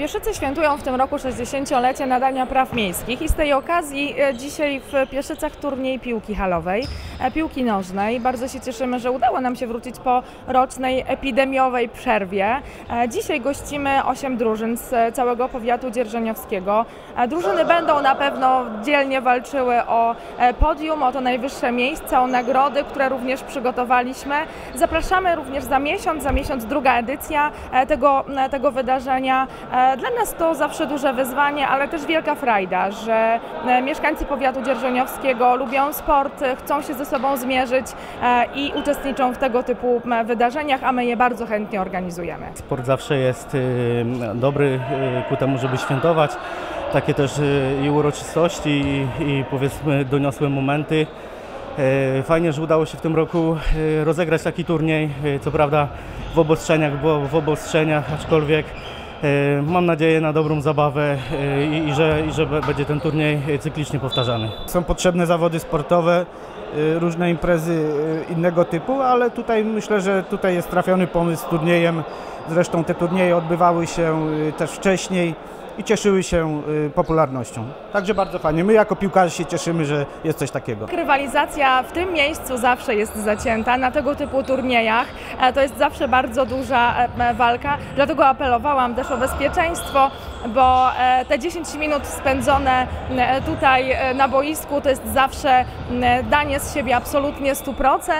Pieszycy świętują w tym roku 60-lecie nadania praw miejskich i z tej okazji e, dzisiaj w Pieszycach turniej piłki halowej, e, piłki nożnej. Bardzo się cieszymy, że udało nam się wrócić po rocznej epidemiowej przerwie. E, Dzisiaj gościmy 8 drużyn z całego powiatu dzierżoniowskiego. E, Drużyny będą na pewno dzielnie walczyły o podium, o to najwyższe miejsce, o nagrody, które również przygotowaliśmy. Zapraszamy również za miesiąc, za miesiąc druga edycja tego, tego wydarzenia. Dla nas to zawsze duże wyzwanie, ale też wielka frajda, że e, mieszkańcy powiatu dzierżoniowskiego lubią sport, e, chcą się ze sobą zmierzyć e, i uczestniczą w tego typu wydarzeniach, a my je bardzo chętnie organizujemy. Sport zawsze jest y, dobry y, ku temu, żeby świętować. Takie też y, i uroczystości i, i powiedzmy doniosłe momenty. Fajnie, że udało się w tym roku rozegrać taki turniej. Co prawda w obostrzeniach, bo w obostrzeniach, aczkolwiek mam nadzieję na dobrą zabawę y, i, i, że, i że będzie ten turniej y, cyklicznie powtarzany. Są potrzebne zawody sportowe, różne imprezy innego typu, ale tutaj myślę, że tutaj jest trafiony pomysł z turniejem. Zresztą te turnieje odbywały się też wcześniej i cieszyły się y, popularnością. Także bardzo fajnie. My jako piłkarze się cieszymy, że jest coś takiego. Rywalizacja w tym miejscu zawsze jest zacięta na tego typu turniejach. E, To jest zawsze bardzo duża e, walka, dlatego apelowałam też o bezpieczeństwo, bo e, te 10 minut spędzone e, tutaj e, na boisku to jest zawsze danie z siebie absolutnie 100%.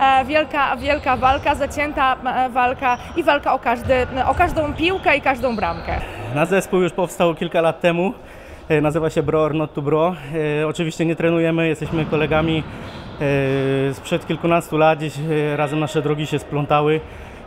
E, Wielka, wielka walka, zacięta walka i walka o, każdy, o każdą piłkę i każdą bramkę. Nasz zespół już powstał kilka lat temu. Nazywa się Bro or Not to Bro. Oczywiście nie trenujemy, jesteśmy kolegami sprzed kilkunastu lat. Razem nasze drogi się splątały.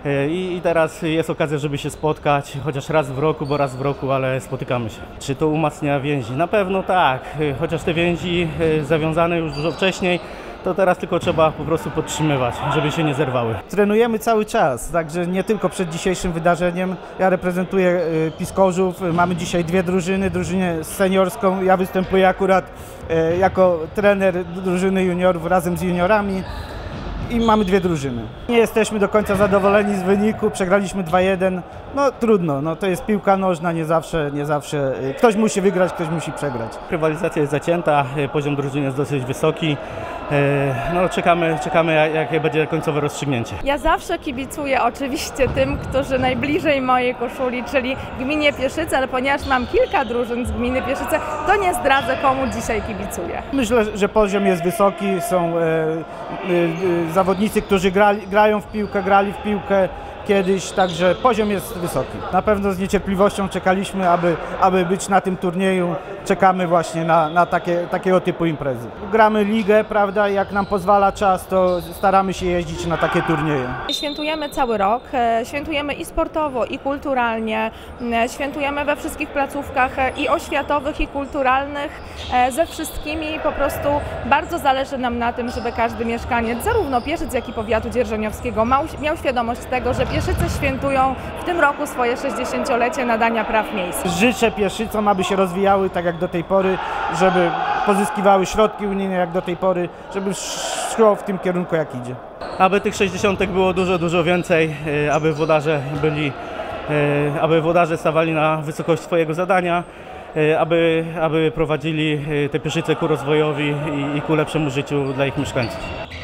E, I, teraz jest okazja, żeby się spotkać, chociaż raz w roku, bo raz w roku, ale spotykamy się. Czy to umacnia więzi? Na pewno tak, E, chociaż te więzi e, zawiązane już dużo wcześniej, to teraz tylko trzeba po prostu podtrzymywać, żeby się nie zerwały. Trenujemy cały czas, także nie tylko przed dzisiejszym wydarzeniem. Ja reprezentuję Piskorzów, mamy dzisiaj dwie drużyny, drużynę seniorską. Ja występuję akurat jako trener drużyny juniorów razem z juniorami i mamy dwie drużyny. Nie jesteśmy do końca zadowoleni z wyniku, przegraliśmy 2-1. No trudno, no, to jest piłka nożna, nie zawsze, nie zawsze. y, Ktoś musi wygrać, ktoś musi przegrać. Rywalizacja jest zacięta, e, poziom drużyny jest dosyć wysoki. E, No, czekamy, czekamy jak- jakie będzie końcowe rozstrzygnięcie. Ja zawsze kibicuję oczywiście tym, którzy najbliżej mojej koszuli, czyli gminie Pieszyce, ale ponieważ mam kilka drużyn z gminy Pieszyce, to nie zdradzę komu dzisiaj kibicuję. Myślę, że poziom jest wysoki. Są e, e, e, zawodnicy, którzy grali, grają w piłkę, grali w piłkę kiedyś, także poziom jest wysoki. Na pewno z niecierpliwością czekaliśmy, aby, aby być na tym turnieju. Czekamy właśnie na, na takie, takiego typu imprezy. Gramy ligę, prawda, jak nam pozwala czas, to staramy się jeździć na takie turnieje. Świętujemy cały rok, e, świętujemy i sportowo, i kulturalnie, e, świętujemy we wszystkich placówkach e, i oświatowych, i kulturalnych, ze wszystkimi. Po prostu bardzo zależy nam na tym, żeby każdy mieszkaniec, zarówno Pieszyc, jak i powiatu dzierżoniowskiego, miał świadomość tego, że Pieszyce świętują w tym roku swoje 60-lecie nadania praw miejskich. Życzę Pieszycom, aby się rozwijały tak jak do tej pory, żeby pozyskiwały środki unijne jak do tej pory, żeby szło w tym kierunku jak idzie. Aby tych 60 było dużo, dużo więcej, e, aby włodarze byli, e, aby włodarze stawali na wysokość swojego zadania, e, aby, aby prowadzili te pieszyce ku rozwojowi i, i ku lepszemu życiu dla ich mieszkańców.